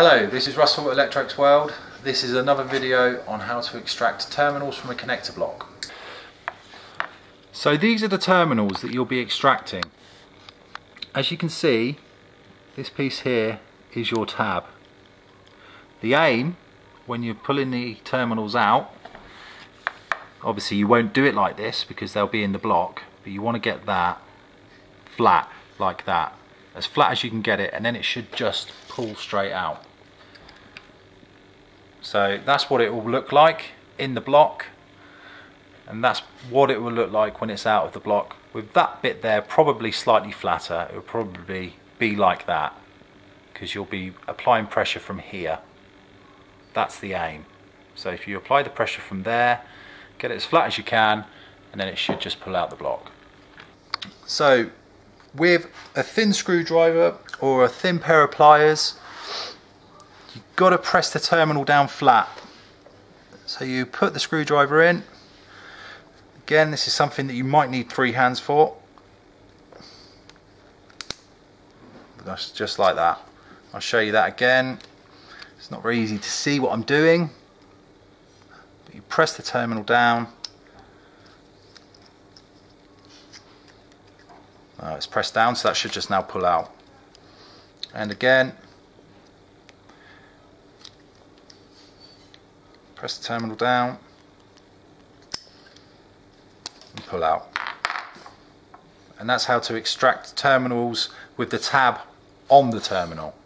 Hello, this is Russell at Electrex World. This is another video on how to extract terminals from a connector block. So these are the terminals that you'll be extracting. As you can see, this piece here is your tab. The aim, when you're pulling the terminals out, obviously you won't do it like this because they'll be in the block, but you want to get that flat like that as flat as you can get it and then it should just pull straight out so that's what it will look like in the block. And that's what it will look like when it's out of the block. With that bit there probably slightly flatter it will probably be like that. Because you'll be applying pressure from here. That's the aim. So if you apply the pressure from there get it as flat as you can and then it should just pull out the block. So with a thin screwdriver or a thin pair of pliers got to press the terminal down flat. So you put the screwdriver in. Again this is something that you might need three hands for. That's just like that. I'll show you that again. It's not very easy to see what I'm doing. But you press the terminal down. Uh, it's pressed down so that should just now pull out. And again, press the terminal down and pull out. And that's how to extract terminals with the tab on the terminal.